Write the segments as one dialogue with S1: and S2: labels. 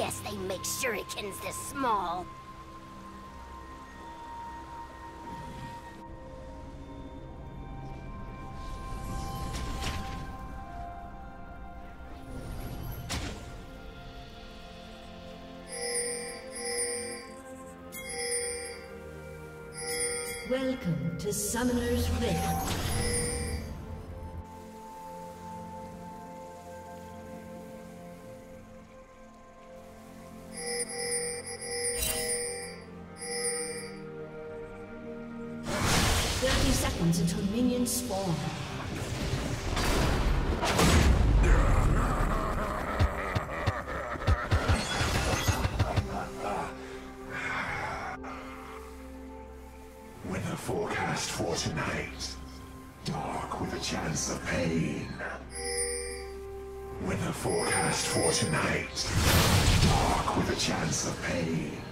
S1: Guess they make shurikens this small.
S2: Welcome to Summoner's Rift. Thirty seconds until minions spawn.
S3: Weather forecast for tonight. Dark with a chance of pain. Weather forecast for tonight. Dark with a chance of pain.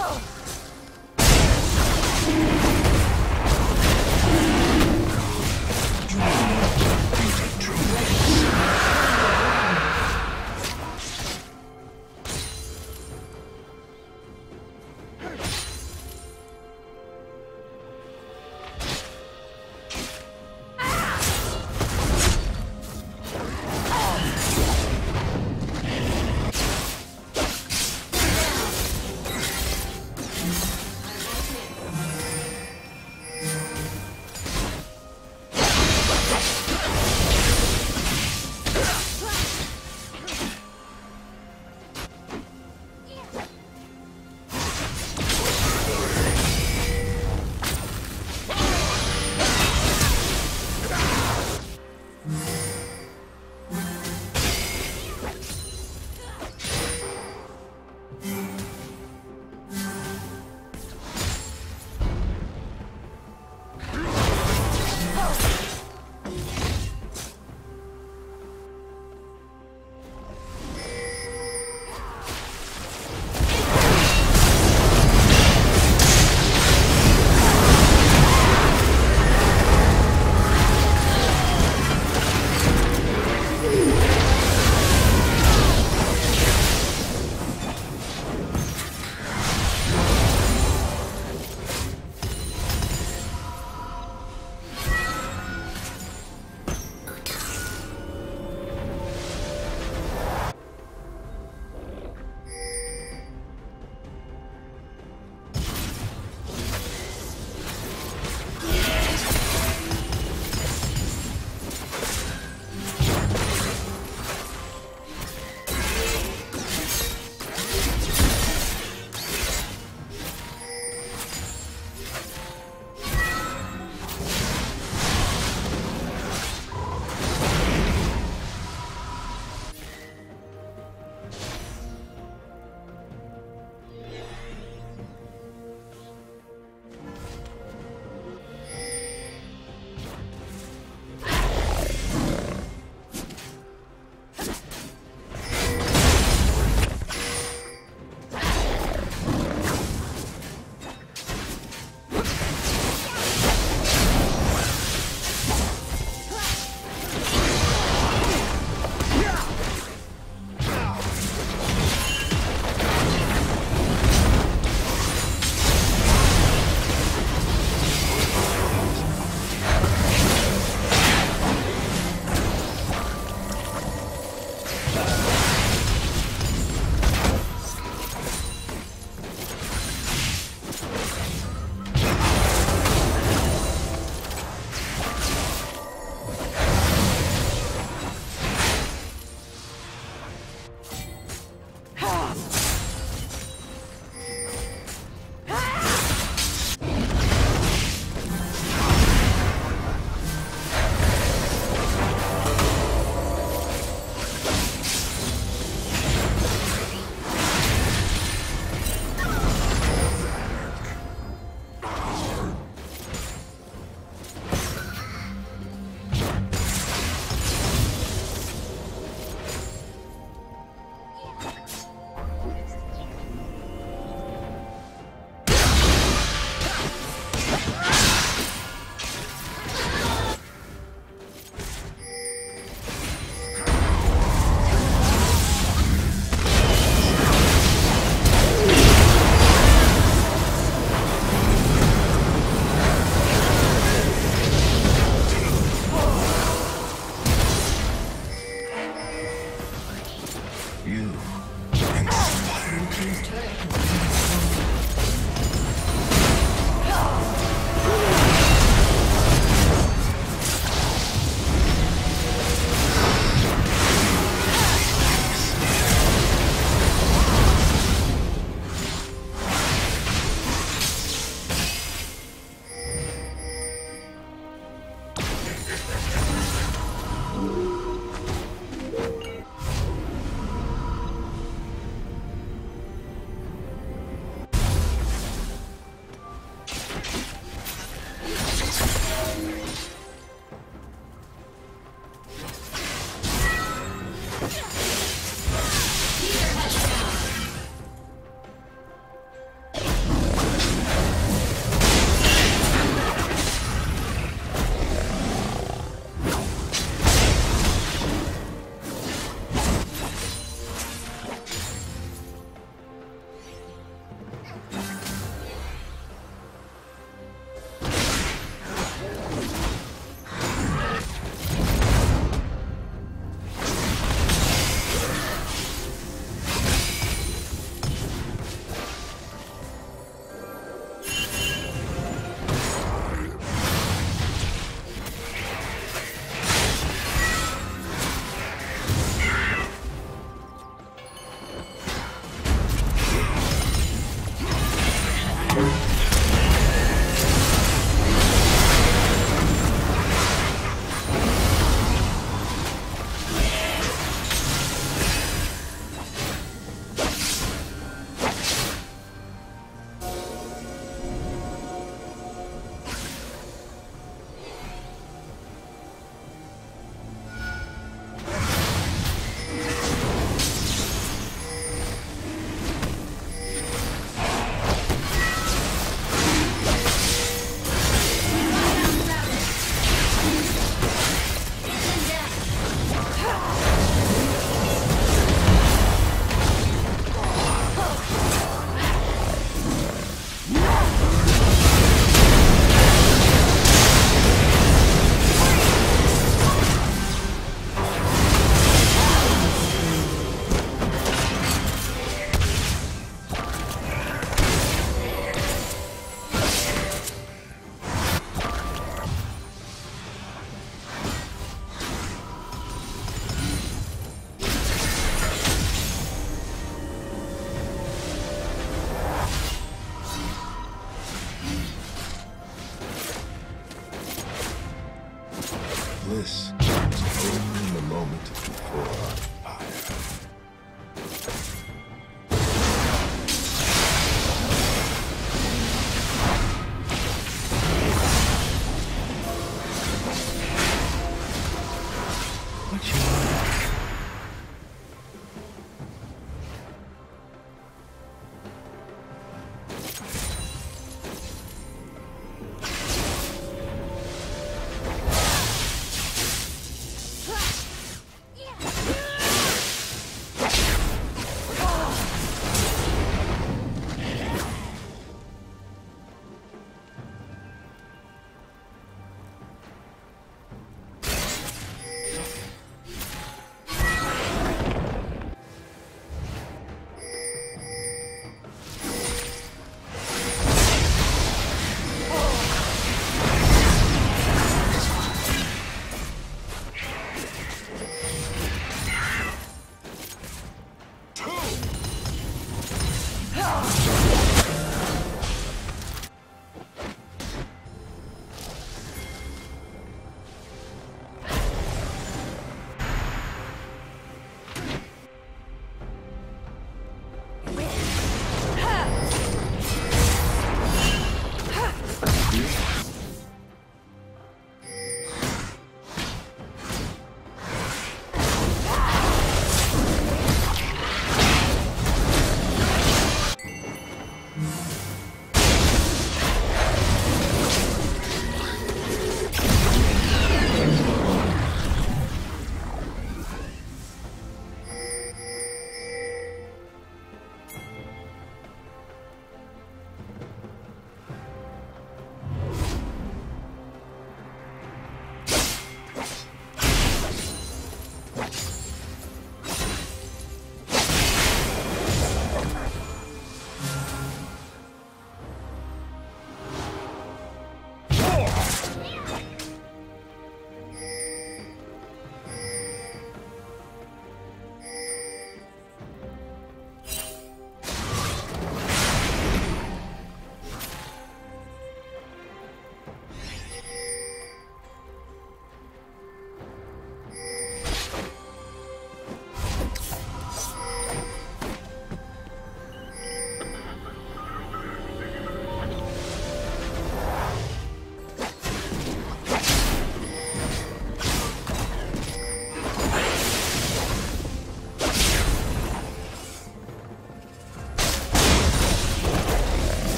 S2: Oh.